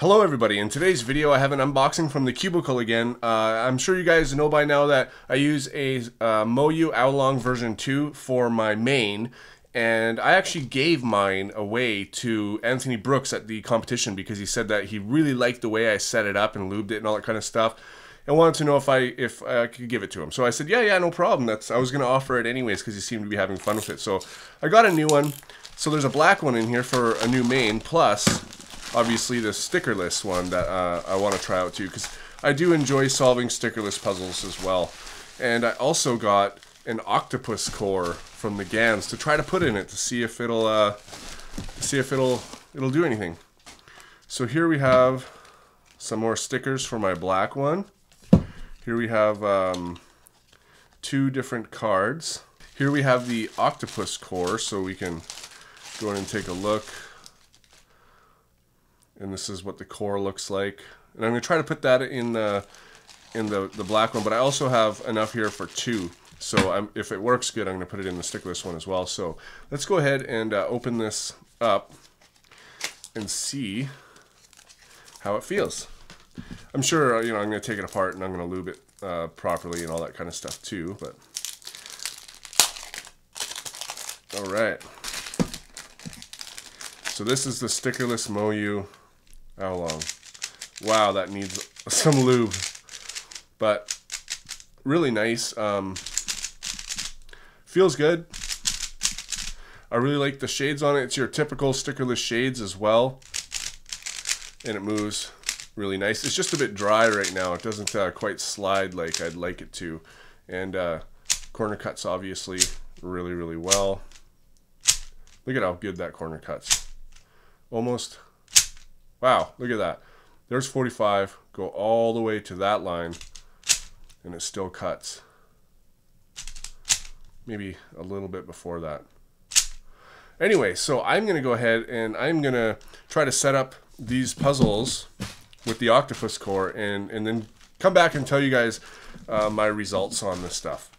Hello everybody, in today's video I have an unboxing from the Cubicle again. Uh, I'm sure you guys know by now that I use a uh, Moyu Aolong version 2 for my main and I actually gave mine away to Anthony Brooks at the competition because he said that he really liked the way I set it up and lubed it and all that kind of stuff and wanted to know if I if I could give it to him. So I said, yeah, yeah, no problem. That's I was going to offer it anyways because he seemed to be having fun with it. So I got a new one. So there's a black one in here for a new main plus obviously the stickerless one that uh, I want to try out too because I do enjoy solving stickerless puzzles as well. And I also got an octopus core from the Gans to try to put in it to see if it'll uh, see if it'll it'll do anything. So here we have some more stickers for my black one. Here we have um, two different cards. Here we have the octopus core, so we can go in and take a look and this is what the core looks like. And I'm to try to put that in the in the, the black one, but I also have enough here for two. So I'm, if it works good, I'm to put it in the stickless one as well. So let's go ahead and uh, open this up and see how it feels. I'm sure, uh, you know, I'm to take it apart and I'm to lube it uh, properly and all that kind of stuff too, but all right. So this is the stickerless Moyu Aolong? Wow, that needs some lube. But really nice. Um, feels good. I really like the shades on it. It's your typical stickerless shades as well. And it moves really nice. It's just a bit dry right now. It doesn't uh, quite slide like I'd like it to. And uh, corner cuts obviously really, really well. Look at how good that corner cuts. Almost Wow, look at that. There's 45, go all the way to that line, and it still cuts. Maybe a little bit before that. Anyway, so I'm going to go ahead and I'm going to try to set up these puzzles with the octopus core and, and then come back and tell you guys uh, my results on this stuff.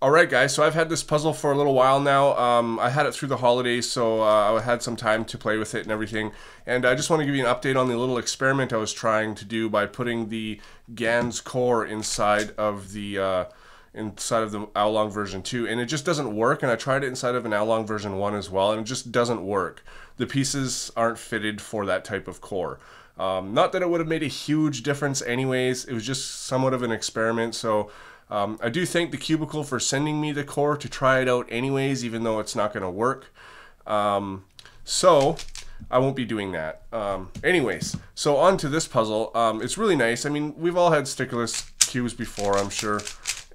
Alright guys, so I've had this puzzle for a little while now. Um, I had it through the holidays, so uh, I had some time to play with it and everything. And I just want to give you an update on the little experiment I was trying to do by putting the GAN's core inside of the uh, inside of the Aolong version 2 and it just doesn't work and I tried it inside of an Aolong version 1 as well and it just doesn't work. The pieces aren't fitted for that type of core. Um, not that it would have made a huge difference anyways, it was just somewhat of an experiment so um, I do thank the Cubicle for sending me the core to try it out anyways, even though it's not going to work. Um, so I won't be doing that. Um, anyways, so on to this puzzle. Um, it's really nice. I mean, we've all had stickerless cubes before, I'm sure.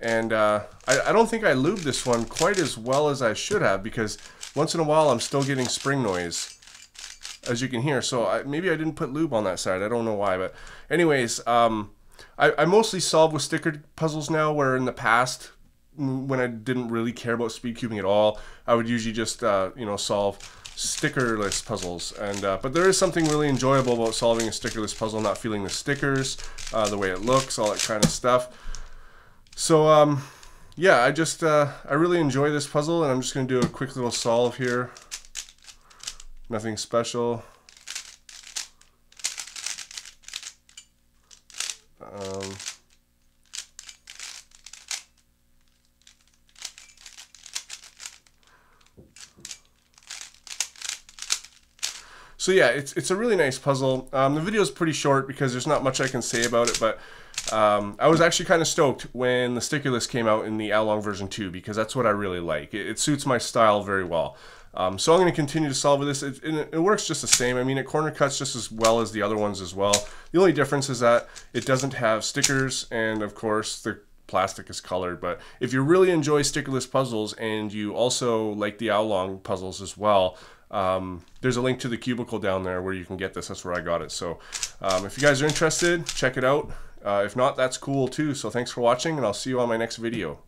And uh, I, I don't think I lubed this one quite as well as I should have because once in a while I'm still getting spring noise as you can hear. So I, maybe I didn't put lube on that side. I don't know why, but anyways, um, I, I mostly solve with sticker puzzles now, where in the past, when I didn't really care about speed cubing at all, I would usually just uh, you know solve stickerless puzzles. And uh, but there is something really enjoyable about solving a stickerless puzzle, not feeling the stickers, uh, the way it looks, all that kind of stuff. So um, yeah, I just uh, I really enjoy this puzzle, and I'm just gonna do a quick little solve here. Nothing special. Um, so yeah, it's, it's a really nice puzzle. Um, the video is pretty short because there's not much I can say about it, but um, I was actually kind of stoked when the stickerless came out in the Aolong version 2 because that's what I really like. It, it suits my style very well. Um, so I'm going to continue to solve with this. It, it, it, works just the same. I mean, it corner cuts just as well as the other ones as well. The only difference is that it doesn't have stickers, and of course, the plastic is colored. But if you really enjoy stickerless puzzles and you also like the Aolong puzzles as well, um, there's a link to the cubicle down there where you can get this. That's where I got it. So um, if you guys are interested, check it out. Uh, if not, that's cool too. So thanks for watching, and I'll see you on my next video.